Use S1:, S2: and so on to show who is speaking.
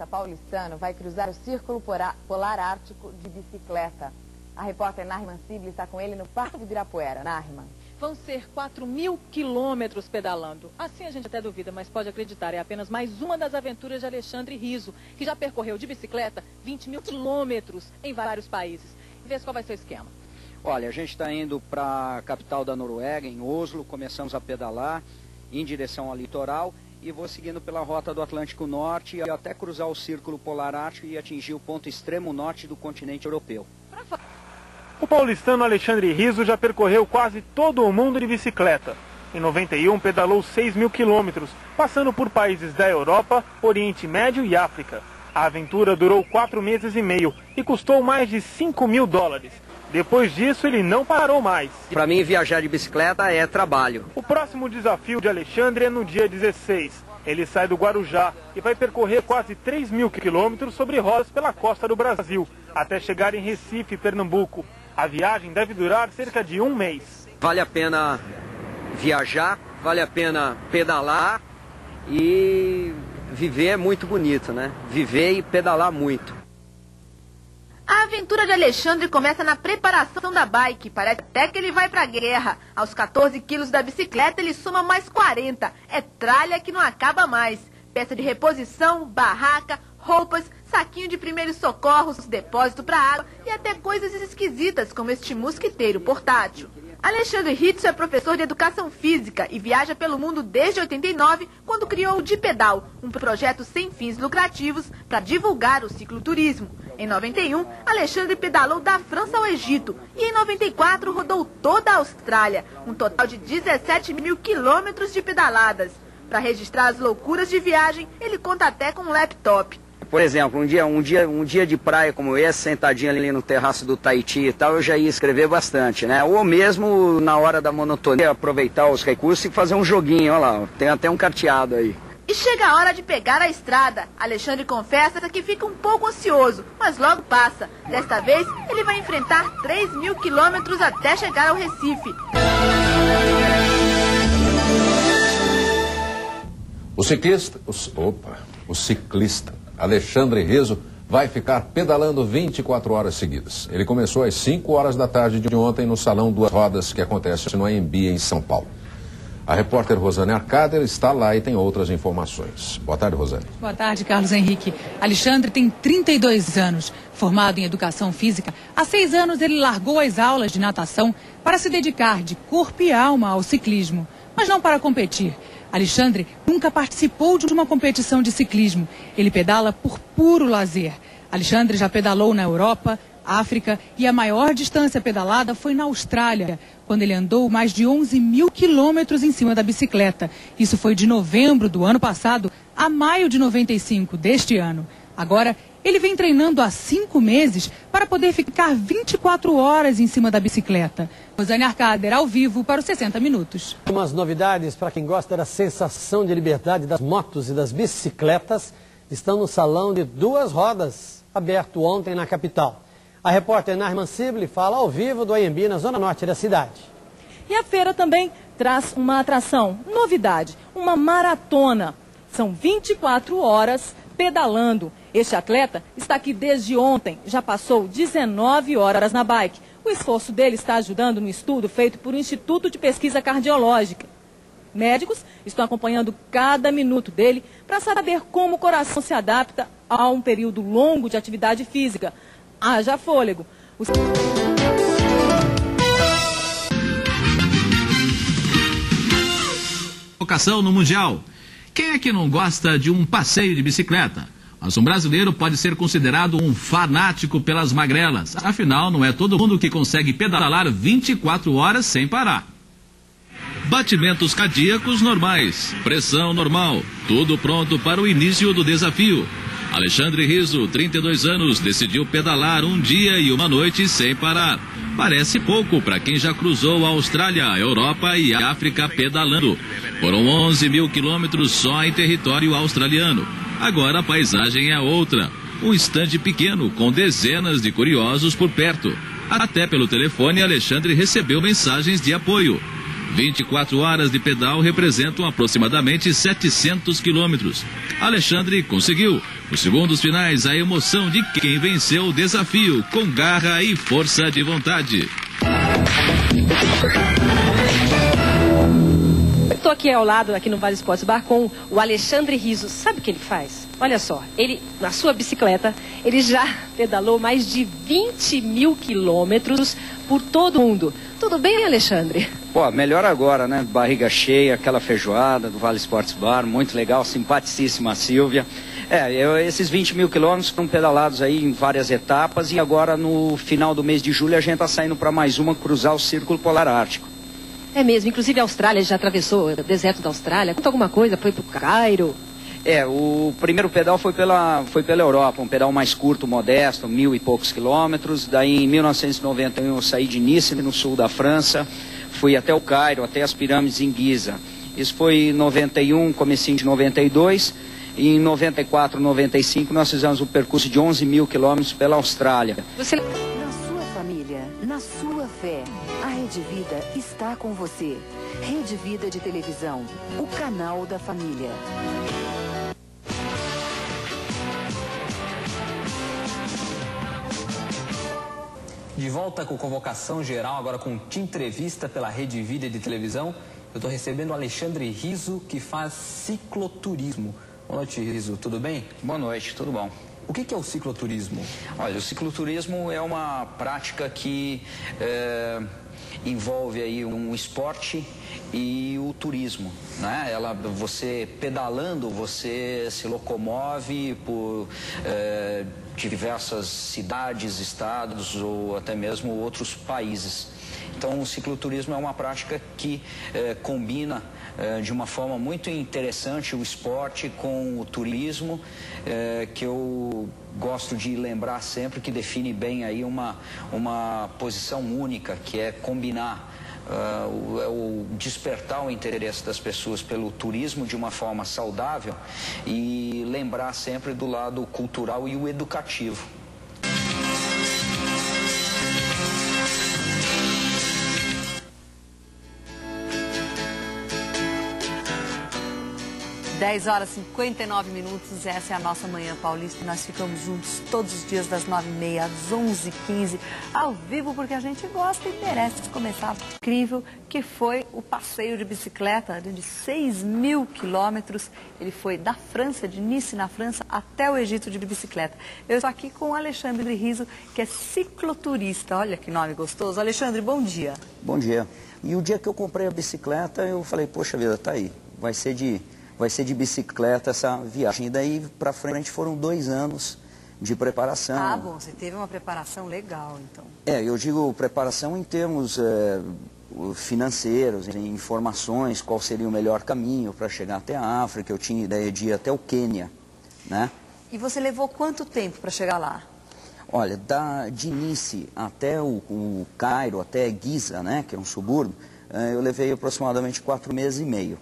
S1: ciclista paulistano vai cruzar o Círculo Polar Ártico de bicicleta. A repórter Narman Sibli está com ele no Parque de Ibirapuera. Narman.
S2: Vão ser 4 mil quilômetros pedalando. Assim a gente até duvida, mas pode acreditar, é apenas mais uma das aventuras de Alexandre Riso, que já percorreu de bicicleta 20 mil quilômetros em vários países. E vê qual vai ser o esquema.
S3: Olha, a gente está indo para a capital da Noruega, em Oslo, começamos a pedalar em direção ao litoral e vou seguindo pela rota do Atlântico Norte até cruzar o Círculo Polar Ártico e atingir o ponto extremo norte do continente europeu.
S4: O paulistano Alexandre Riso já percorreu quase todo o mundo de bicicleta. Em 91, pedalou 6 mil quilômetros, passando por países da Europa, Oriente Médio e África. A aventura durou quatro meses e meio e custou mais de 5 mil dólares. Depois disso, ele não parou mais.
S3: Para mim, viajar de bicicleta é trabalho.
S4: O próximo desafio de Alexandre é no dia 16. Ele sai do Guarujá e vai percorrer quase 3 mil quilômetros sobre rodas pela costa do Brasil, até chegar em Recife, Pernambuco. A viagem deve durar cerca de um mês.
S3: Vale a pena viajar, vale a pena pedalar e viver é muito bonito, né? Viver e pedalar muito.
S5: A aventura de Alexandre começa na preparação da bike. Parece até que ele vai pra guerra. Aos 14 quilos da bicicleta, ele soma mais 40. É tralha que não acaba mais. Peça de reposição, barraca, roupas, saquinho de primeiros socorros, depósito para água e até coisas esquisitas, como este mosquiteiro portátil. Alexandre Ritz é professor de educação física e viaja pelo mundo desde 89, quando criou o Dipedal, um projeto sem fins lucrativos para divulgar o cicloturismo. Em 91, Alexandre pedalou da França ao Egito e em 94 rodou toda a Austrália, um total de 17 mil quilômetros de pedaladas. Para registrar as loucuras de viagem, ele conta até com um laptop.
S3: Por exemplo, um dia, um dia, um dia de praia como esse, sentadinho ali no terraço do Tahiti e tal, eu já ia escrever bastante, né? Ou mesmo na hora da monotonia, aproveitar os recursos e fazer um joguinho, olha lá, tem até um carteado aí.
S5: E chega a hora de pegar a estrada. Alexandre confessa que fica um pouco ansioso, mas logo passa. Desta vez, ele vai enfrentar 3 mil quilômetros até chegar ao Recife.
S6: O ciclista, opa, o ciclista Alexandre Rezo vai ficar pedalando 24 horas seguidas. Ele começou às 5 horas da tarde de ontem no Salão Duas Rodas, que acontece no AMB em São Paulo. A repórter Rosane Arcader está lá e tem outras informações. Boa tarde, Rosane.
S2: Boa tarde, Carlos Henrique. Alexandre tem 32 anos, formado em educação física. Há seis anos ele largou as aulas de natação para se dedicar de corpo e alma ao ciclismo, mas não para competir. Alexandre nunca participou de uma competição de ciclismo. Ele pedala por puro lazer. Alexandre já pedalou na Europa, África e a maior distância pedalada foi na Austrália, quando ele andou mais de 11 mil quilômetros em cima da bicicleta. Isso foi de novembro do ano passado a maio de 95 deste ano. Agora, ele vem treinando há cinco meses para poder ficar 24 horas em cima da bicicleta. Rosane Arcader, ao vivo, para os 60 minutos.
S7: Umas novidades para quem gosta da sensação de liberdade das motos e das bicicletas estão no salão de duas rodas, aberto ontem na capital. A repórter Narman Sibley fala ao vivo do AMB na zona norte da cidade.
S2: E a feira também traz uma atração, novidade, uma maratona. São 24 horas pedalando. Este atleta está aqui desde ontem, já passou 19 horas na bike. O esforço dele está ajudando no estudo feito por um Instituto de Pesquisa Cardiológica. Médicos estão acompanhando cada minuto dele para saber como o coração se adapta a um período longo de atividade física. Haja fôlego. Os...
S8: Vocação no Mundial. Quem é que não gosta de um passeio de bicicleta? Mas um brasileiro pode ser considerado um fanático pelas magrelas. Afinal, não é todo mundo que consegue pedalar 24 horas sem parar. Batimentos cardíacos normais, pressão normal, tudo pronto para o início do desafio. Alexandre Riso, 32 anos, decidiu pedalar um dia e uma noite sem parar. Parece pouco para quem já cruzou a Austrália, a Europa e a África pedalando. Foram 11 mil quilômetros só em território australiano. Agora a paisagem é outra. Um estande pequeno com dezenas de curiosos por perto. Até pelo telefone, Alexandre recebeu mensagens de apoio. 24 horas de pedal representam aproximadamente 700 quilômetros. Alexandre conseguiu. Nos segundos finais, a emoção de quem venceu o desafio com garra e força de vontade.
S9: Estou aqui ao lado, aqui no Vale Esportes Bar, com o Alexandre Riso. Sabe o que ele faz? Olha só, ele, na sua bicicleta, ele já pedalou mais de 20 mil quilômetros por todo o mundo. Tudo bem, Alexandre?
S3: Pô, melhor agora, né? Barriga cheia, aquela feijoada do Vale Esportes Bar, muito legal, simpaticíssima a Silvia. É, eu, esses 20 mil quilômetros foram pedalados aí em várias etapas e agora no final do mês de julho a gente está saindo para mais uma cruzar o Círculo Polar Ártico.
S9: É mesmo, inclusive a Austrália já atravessou o deserto da Austrália. Conta alguma coisa, foi pro Cairo.
S3: É, o primeiro pedal foi pela, foi pela Europa, um pedal mais curto, modesto, mil e poucos quilômetros. Daí em 1991 eu saí de Nice, no sul da França, fui até o Cairo, até as pirâmides em Giza. Isso foi em 91, comecinho de 92. E em 94, 95 nós fizemos um percurso de 11 mil quilômetros pela Austrália.
S9: Você...
S10: Na sua família, na sua fé, a Rede Vida está com você. Rede Vida de Televisão, o canal da família.
S11: De volta com convocação geral, agora com entrevista pela Rede Vida de Televisão. Eu estou recebendo o Alexandre Riso, que faz cicloturismo. Boa noite, Riso. Tudo bem?
S3: Boa noite, tudo bom.
S11: O que, que é o cicloturismo?
S3: Olha, o cicloturismo é uma prática que é, envolve aí um esporte e o turismo, né? Ela, você pedalando, você se locomove por é, diversas cidades, estados ou até mesmo outros países. Então, o cicloturismo é uma prática que é, combina é, de uma forma muito interessante o esporte com o turismo, é, que eu gosto de lembrar sempre que define bem aí uma, uma posição única, que é combinar uh, o, o, despertar o interesse das pessoas pelo turismo de uma forma saudável e lembrar sempre do lado cultural e o educativo.
S12: 10 horas e 59 minutos, essa é a nossa Manhã Paulista. Nós ficamos juntos todos os dias das 9h30 às 11h15, ao vivo, porque a gente gosta e merece começar. Incrível que foi o passeio de bicicleta de 6 mil quilômetros. Ele foi da França, de Nice, na França, até o Egito de bicicleta. Eu estou aqui com o Alexandre Riso, que é cicloturista. Olha que nome gostoso. Alexandre, bom dia.
S3: Bom dia. E o dia que eu comprei a bicicleta, eu falei, poxa vida, tá aí. Vai ser de vai ser de bicicleta essa viagem. E daí para frente foram dois anos de preparação.
S12: Ah, bom, você teve uma preparação legal, então.
S3: É, eu digo preparação em termos é, financeiros, em informações, qual seria o melhor caminho para chegar até a África. Eu tinha ideia de ir até o Quênia, né?
S12: E você levou quanto tempo para chegar lá?
S3: Olha, da, de Nice até o, o Cairo, até Giza, né, que é um subúrbio, eu levei aproximadamente quatro meses e meio.